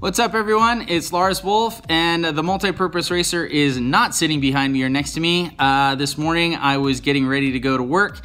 What's up everyone? It's Lars Wolfe and the Multi-Purpose Racer is not sitting behind me or next to me. Uh, this morning I was getting ready to go to work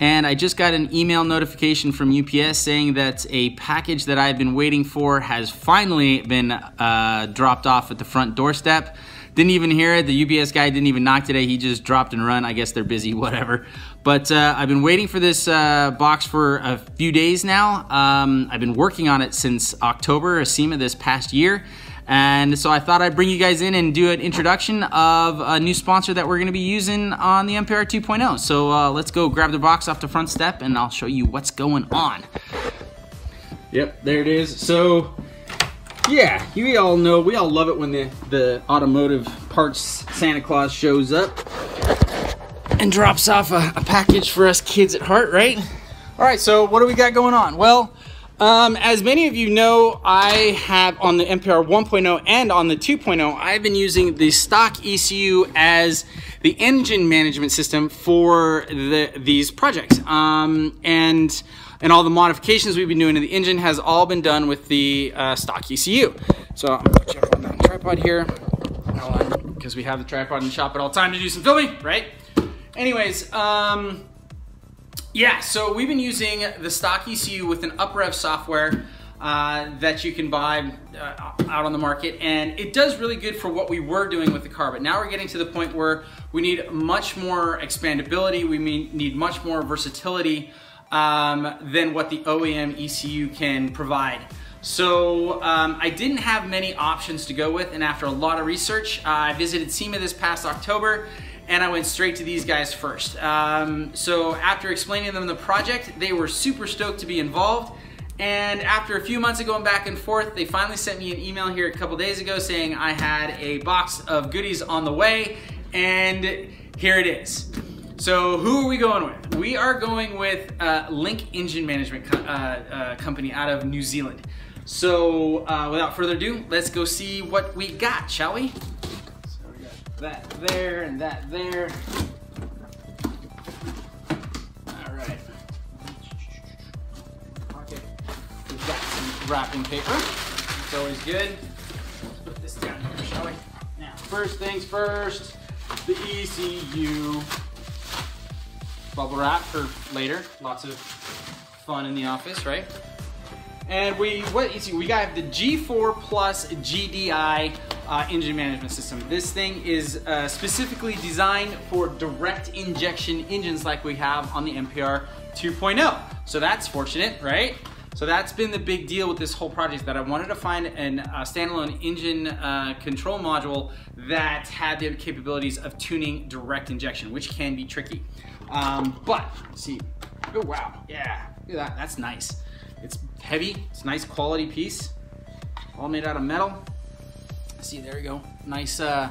and I just got an email notification from UPS saying that a package that I've been waiting for has finally been uh, dropped off at the front doorstep. Didn't even hear it. The UPS guy didn't even knock today. He just dropped and run. I guess they're busy, whatever. But uh, I've been waiting for this uh, box for a few days now. Um, I've been working on it since October, a SEMA this past year. And so I thought I'd bring you guys in and do an introduction of a new sponsor that we're gonna be using on the MPR 2.0. So uh, let's go grab the box off the front step and I'll show you what's going on. Yep, there it is. So yeah, you all know, we all love it when the, the automotive parts Santa Claus shows up and drops off a, a package for us kids at heart, right? All right, so what do we got going on? Well, um, as many of you know, I have on the MPR 1.0 and on the 2.0, I've been using the stock ECU as the engine management system for the, these projects. Um, and, and all the modifications we've been doing to the engine has all been done with the uh, stock ECU. So I'm gonna put you on the tripod here. Because we have the tripod in the shop at all time to do some filming, right? Anyways, um, yeah, so we've been using the stock ECU with an UpRev software uh, that you can buy uh, out on the market, and it does really good for what we were doing with the car. But now we're getting to the point where we need much more expandability, we need much more versatility um, than what the OEM ECU can provide. So um, I didn't have many options to go with, and after a lot of research, uh, I visited SEMA this past October, and I went straight to these guys first. Um, so after explaining them the project, they were super stoked to be involved. And after a few months of going back and forth, they finally sent me an email here a couple days ago saying I had a box of goodies on the way, and here it is. So who are we going with? We are going with uh, Link Engine Management co uh, uh, Company out of New Zealand. So uh, without further ado, let's go see what we got, shall we? That there and that there. All right. Okay. We've got some wrapping paper. It's always good. Let's put this down here, shall we? Now, first things first, the ECU bubble wrap for later. Lots of fun in the office, right? And we, what you see, we got the G4 Plus GDI uh, engine management system. This thing is uh, specifically designed for direct injection engines like we have on the MPR 2.0. So that's fortunate, right? So that's been the big deal with this whole project that I wanted to find a uh, standalone engine uh, control module that had the capabilities of tuning direct injection, which can be tricky. Um, but, see, oh wow, yeah, look at that, that's nice. It's heavy, it's a nice quality piece, all made out of metal. See, there we go. Nice uh,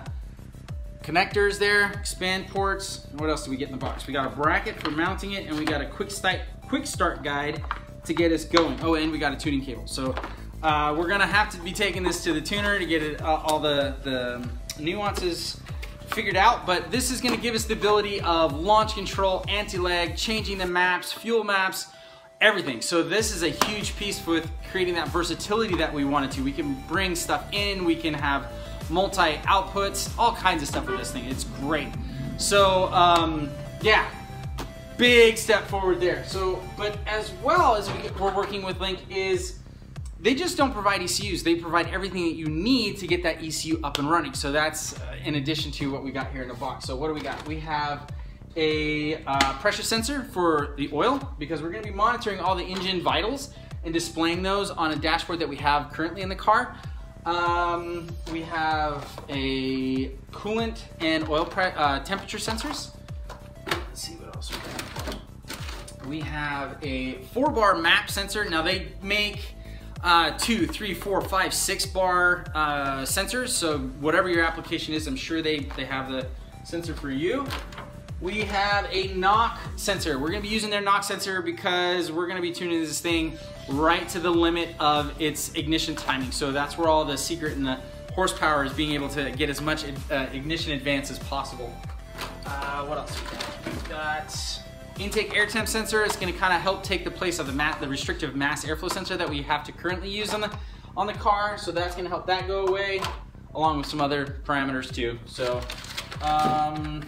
connectors there, expand ports. What else do we get in the box? We got a bracket for mounting it, and we got a quick start, quick start guide to get us going. Oh, and we got a tuning cable. So uh, we're gonna have to be taking this to the tuner to get it, uh, all the, the nuances figured out, but this is gonna give us the ability of launch control, anti-lag, changing the maps, fuel maps, everything. So this is a huge piece with creating that versatility that we wanted to. We can bring stuff in, we can have multi outputs, all kinds of stuff with this thing. It's great. So um, yeah, big step forward there. So, but as well as we, we're working with Link is they just don't provide ECUs. They provide everything that you need to get that ECU up and running. So that's uh, in addition to what we got here in the box. So what do we got? We have a uh, pressure sensor for the oil because we're gonna be monitoring all the engine vitals and displaying those on a dashboard that we have currently in the car. Um, we have a coolant and oil uh, temperature sensors. Let's see what else we have. We have a four bar map sensor. Now they make uh, two, three, four, five, six bar uh, sensors. So whatever your application is, I'm sure they, they have the sensor for you we have a knock sensor. We're gonna be using their knock sensor because we're gonna be tuning this thing right to the limit of its ignition timing. So that's where all the secret and the horsepower is being able to get as much uh, ignition advance as possible. Uh, what else we got? We've got intake air temp sensor. It's gonna kind of help take the place of the, mat, the restrictive mass airflow sensor that we have to currently use on the on the car, so that's gonna help that go away, along with some other parameters too. So, um,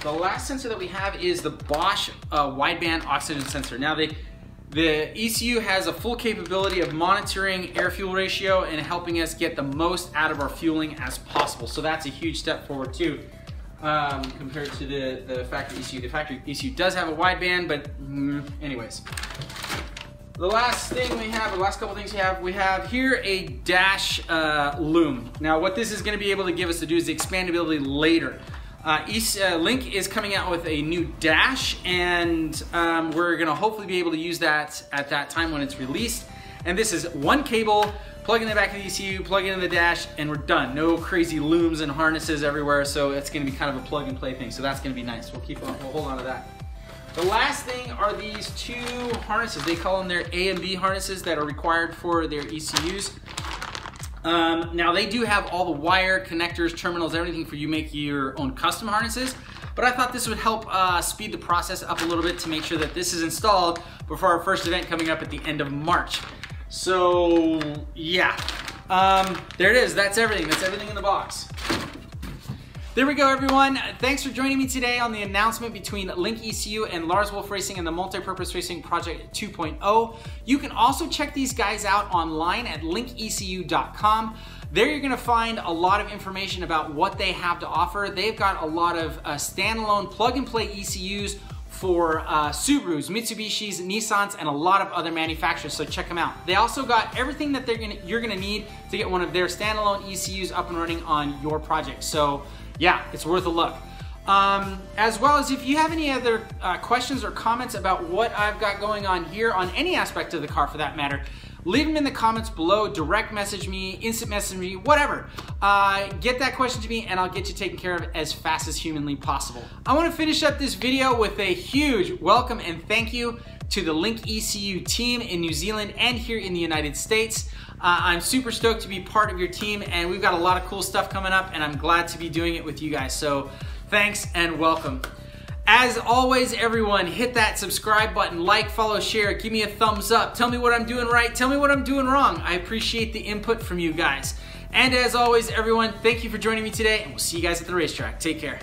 the last sensor that we have is the Bosch uh, wideband oxygen sensor. Now, they, the ECU has a full capability of monitoring air fuel ratio and helping us get the most out of our fueling as possible. So that's a huge step forward too. Um, compared to the, the factory ECU. The factory ECU does have a wideband, but mm, anyways. The last thing we have, the last couple things we have, we have here a dash uh, loom. Now what this is gonna be able to give us to do is the expandability later. Uh, East, uh, Link is coming out with a new dash and um, we're gonna hopefully be able to use that at that time when it's released. And this is one cable, plug in the back of the ECU, plug in the dash, and we're done. No crazy looms and harnesses everywhere, so it's gonna be kind of a plug and play thing. So that's gonna be nice. We'll keep on, we'll hold on to that. The last thing are these two harnesses. They call them their A and B harnesses that are required for their ECUs. Um, now they do have all the wire, connectors, terminals, everything for you make your own custom harnesses. But I thought this would help uh, speed the process up a little bit to make sure that this is installed before our first event coming up at the end of March. So yeah, um, there it is. That's everything. That's everything in the box. There we go, everyone. Thanks for joining me today on the announcement between Link ECU and Lars Wolfe Racing and the Multipurpose Racing Project 2.0. You can also check these guys out online at linkecu.com. There you're gonna find a lot of information about what they have to offer. They've got a lot of uh, standalone plug and play ECUs for uh, Subarus, Mitsubishis, Nissans, and a lot of other manufacturers, so check them out. They also got everything that they're gonna, you're gonna need to get one of their standalone ECUs up and running on your project. So yeah, it's worth a look. Um, as well as if you have any other uh, questions or comments about what I've got going on here on any aspect of the car for that matter, leave them in the comments below, direct message me, instant message me, whatever. Uh, get that question to me and I'll get you taken care of as fast as humanly possible. I wanna finish up this video with a huge welcome and thank you to the Link ECU team in New Zealand and here in the United States. Uh, I'm super stoked to be part of your team and we've got a lot of cool stuff coming up and I'm glad to be doing it with you guys. So thanks and welcome. As always, everyone, hit that subscribe button, like, follow, share, give me a thumbs up. Tell me what I'm doing right, tell me what I'm doing wrong. I appreciate the input from you guys. And as always, everyone, thank you for joining me today and we'll see you guys at the racetrack. Take care.